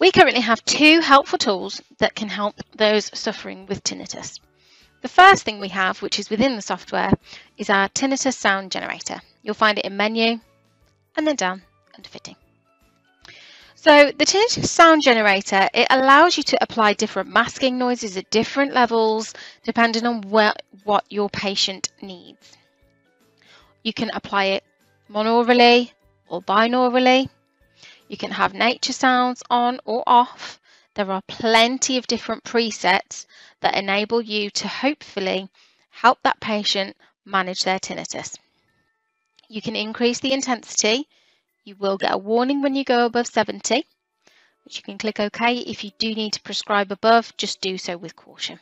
We currently have two helpful tools that can help those suffering with tinnitus. The first thing we have, which is within the software, is our tinnitus sound generator. You'll find it in menu and then down under fitting. So the tinnitus sound generator, it allows you to apply different masking noises at different levels depending on what, what your patient needs. You can apply it monaurally or binaurally. You can have nature sounds on or off. There are plenty of different presets that enable you to hopefully help that patient manage their tinnitus. You can increase the intensity you will get a warning when you go above 70, which you can click OK. If you do need to prescribe above, just do so with caution.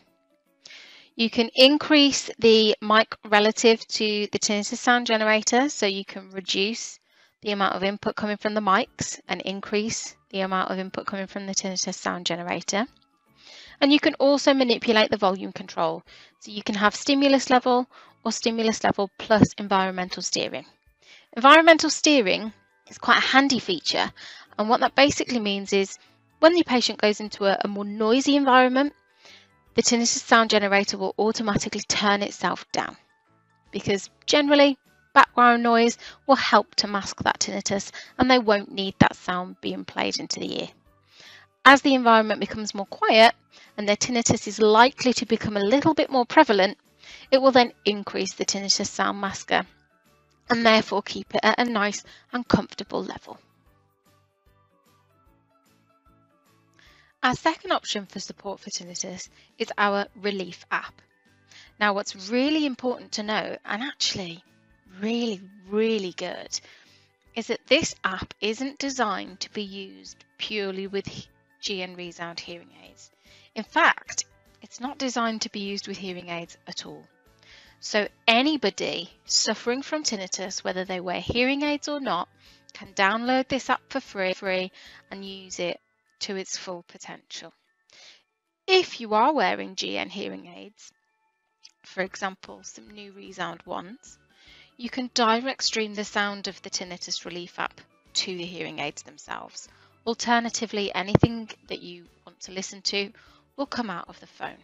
You can increase the mic relative to the tinnitus sound generator, so you can reduce the amount of input coming from the mics and increase the amount of input coming from the tinnitus sound generator. And you can also manipulate the volume control. So you can have stimulus level or stimulus level plus environmental steering. Environmental steering is quite a handy feature. And what that basically means is when the patient goes into a, a more noisy environment, the tinnitus sound generator will automatically turn itself down because generally background noise will help to mask that tinnitus and they won't need that sound being played into the ear. As the environment becomes more quiet and their tinnitus is likely to become a little bit more prevalent, it will then increase the tinnitus sound masker and therefore keep it at a nice and comfortable level. Our second option for support for tinnitus is our Relief app. Now what's really important to know, and actually really, really good, is that this app isn't designed to be used purely with GN ReSound hearing aids. In fact, it's not designed to be used with hearing aids at all. So anybody suffering from tinnitus, whether they wear hearing aids or not, can download this app for free, free and use it to its full potential. If you are wearing GN hearing aids, for example, some new ReSound ones, you can direct stream the sound of the tinnitus relief app to the hearing aids themselves. Alternatively, anything that you want to listen to will come out of the phone.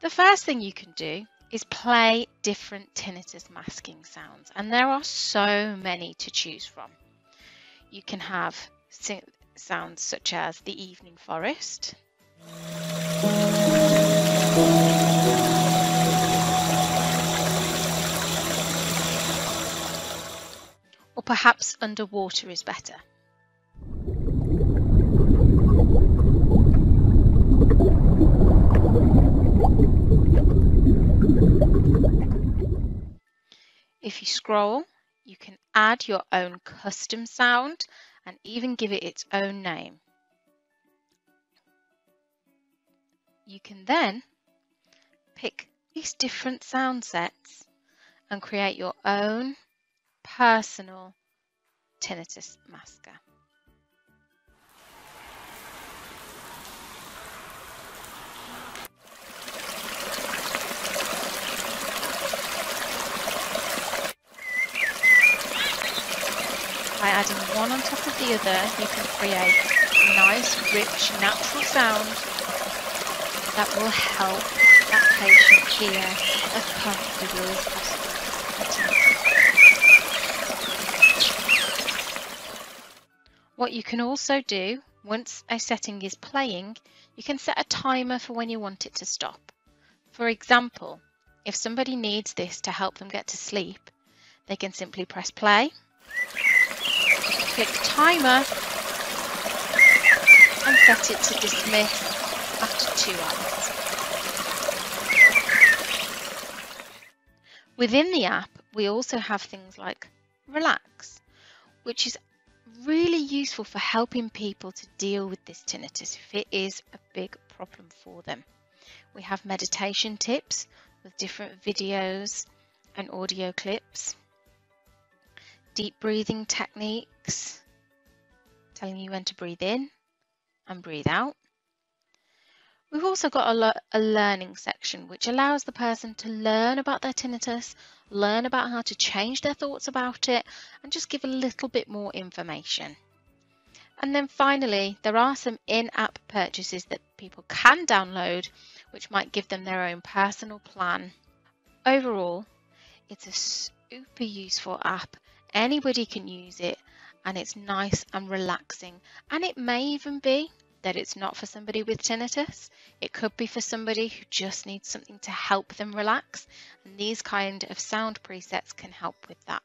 The first thing you can do is play different tinnitus masking sounds, and there are so many to choose from. You can have sounds such as the evening forest. Perhaps underwater is better. If you scroll, you can add your own custom sound and even give it its own name. You can then pick these different sound sets and create your own personal tinnitus masker. by adding one on top of the other, you can create a nice, rich, natural sound that will help that patient hear as comfortably as possible. What you can also do, once a setting is playing, you can set a timer for when you want it to stop. For example, if somebody needs this to help them get to sleep, they can simply press play click timer and set it to dismiss after two hours. Within the app, we also have things like Relax, which is really useful for helping people to deal with this tinnitus if it is a big problem for them. We have meditation tips with different videos and audio clips deep breathing techniques, telling you when to breathe in and breathe out. We've also got a, a, learning section which allows the person to learn about their tinnitus, learn about how to change their thoughts about it, and just give a little bit more information. And then finally, there are some in-app purchases that people can download, which might give them their own personal plan. Overall, it's a super useful app. Anybody can use it and it's nice and relaxing. And it may even be that it's not for somebody with tinnitus. It could be for somebody who just needs something to help them relax. And these kind of sound presets can help with that.